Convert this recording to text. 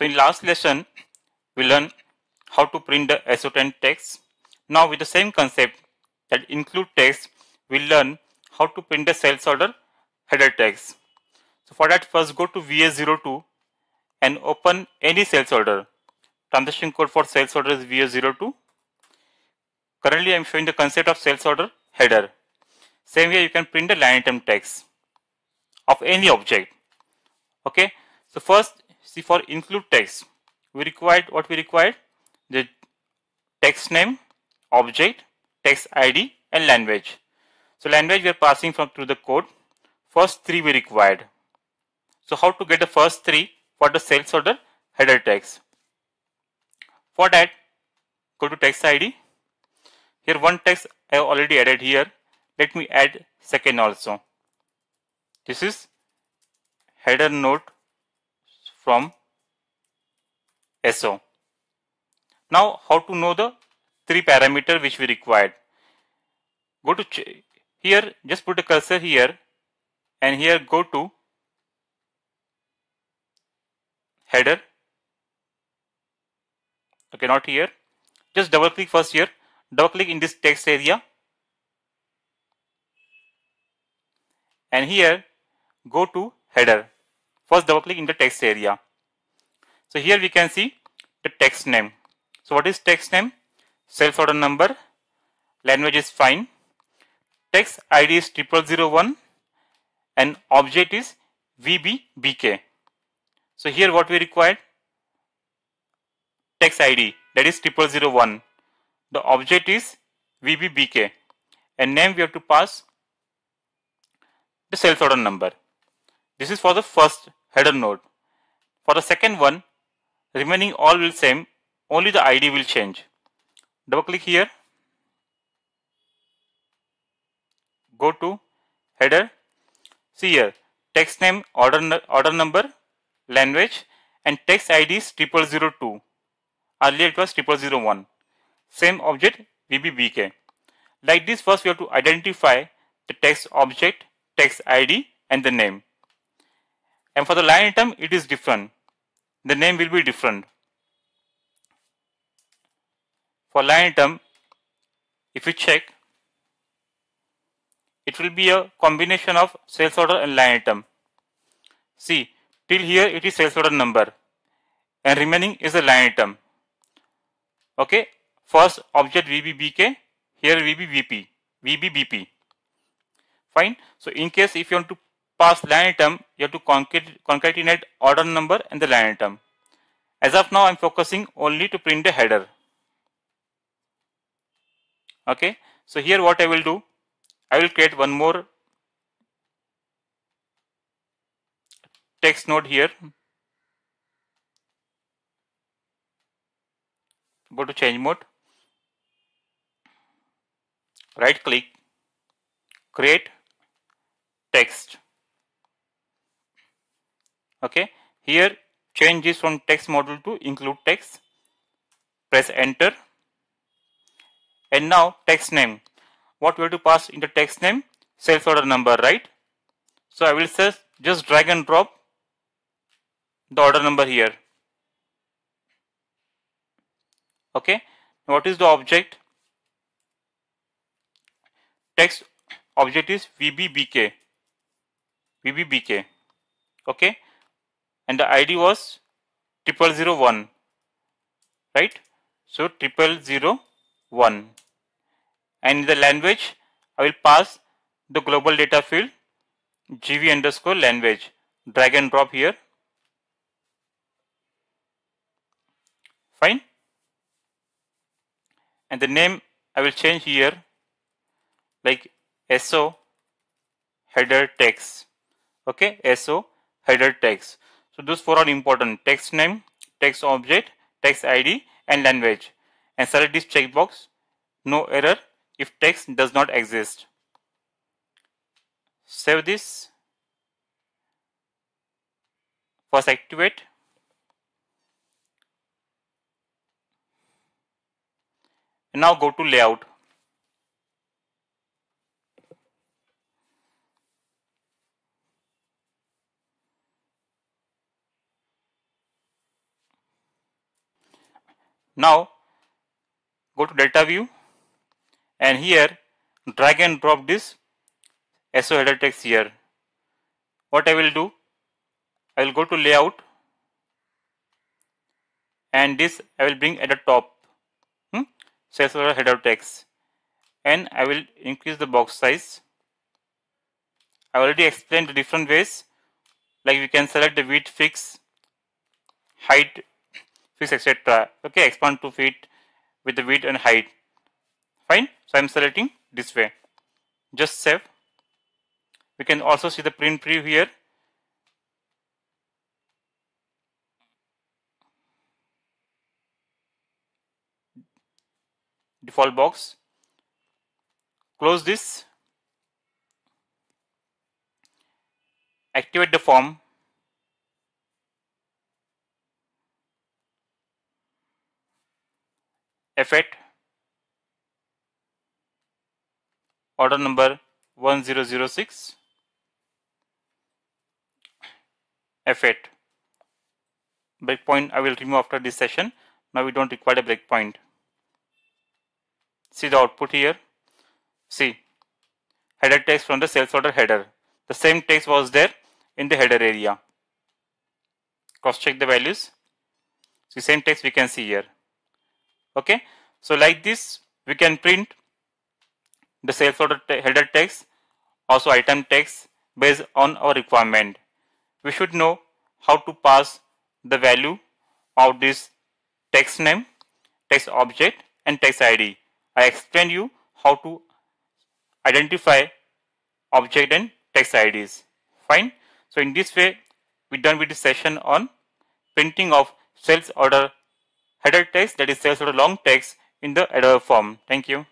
So in last lesson, we learned how to print the SO10 text. Now with the same concept that include text, we'll learn how to print the sales order header text. So for that first go to VA02 and open any sales order. Transaction code for sales order is VA02. Currently I am showing the concept of sales order header. Same way you can print the line item text of any object. Okay. So first see for include text we required what we required? The text name object text id and language. So language we are passing from through the code. First three we required. So how to get the first three for the sales order? Header text. For that go to text id here one text i have already added here. Let me add second also. This is header node from SO. Now how to know the three parameter which we required. Go to here just put a cursor here and here go to header. Okay not here. Just double click first here. Double click in this text area. And here go to header first double click in the text area so here we can see the text name. So what is text name? Sales order number, language is fine, text ID is 0001 and object is VBBK. So here what we required? Text ID that is 0001. The object is VBBK and name we have to pass the sales order number. This is for the first header node. For the second one, remaining all will same only the id will change. Double click here. Go to header. See here text name order order number language and text id is 0002 earlier it was 0001 same object vbbk like this first we have to identify the text object text id and the name and for the line item it is different the name will be different. For line item, if you check, it will be a combination of sales order and line item. See, till here it is sales order number and remaining is a line item. Okay, first object VBBK, here VBBP, VBBP. Fine. So in case if you want to pass line item, you have to concatenate order number and the line item. As of now, I am focusing only to print the header. Okay. So here what I will do, I will create one more text node here. Go to change mode. Right click, create text okay. Here change this from text module to include text. Press enter. And now text name. What we have to pass in the text name? Sales order number right? So i will say just drag and drop the order number here. Okay. What is the object? Text object is vbbk vbbk okay and the ID was triple zero one, right? So triple zero one, and in the language I will pass the global data field gv underscore language. Drag and drop here. Fine. And the name I will change here like SO header text. Okay, SO header text. So those four are important text name, text object, text ID and language and select this checkbox no error if text does not exist. Save this. First activate. Now go to layout. Now go to data view and here drag and drop this SO header text here. What I will do, I will go to layout and this I will bring at the top hmm, sales order header text and I will increase the box size. I already explained the different ways like we can select the width fix, height fix etc. Okay, expand to fit with the width and height. Fine. So I'm selecting this way. Just save. We can also see the print preview here. Default box. Close this. Activate the form. Effect. Order number 1006 F8 breakpoint I will remove after this session. Now we don't require a breakpoint. See the output here. See. Header text from the sales order header. The same text was there in the header area. Cross check the values. See same text we can see here okay so like this we can print the sales order header text also item text based on our requirement we should know how to pass the value of this text name, text object and text ID. I explained you how to identify object and text IDs. Fine. So in this way, we done with the session on printing of sales order header text that is sales order long text in the Adobe form. Thank you.